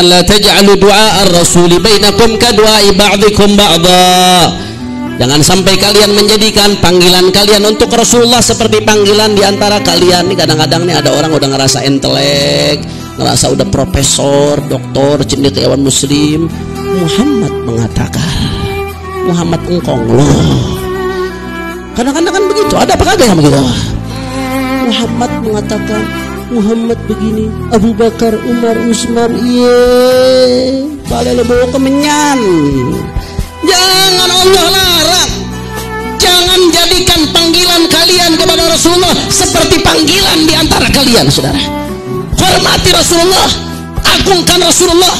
la taj'alu du'a ar-rasuli bainakum ka du'ai ba'dikum ba'dha Jangan sampai kalian menjadikan panggilan kalian untuk Rasulullah seperti panggilan di antara kalian. Nih kadang-kadang nih ada orang udah ngerasa intelek, ngerasa udah profesor, doktor, cendekiawan muslim. Muhammad mengatakan, Muhammad engkong loh. Kadang-kadang kan begitu. Ada apa kagak yang begitu? Muhammad mengatakan, Muhammad begini Abu Bakar Umar Usman iya. Balik bawa kemenyan. Jangan Allah larang. Jangan jadikan panggilan kalian kepada Rasulullah seperti panggilan di antara kalian saudara. Hormati Rasulullah. Agungkan Rasulullah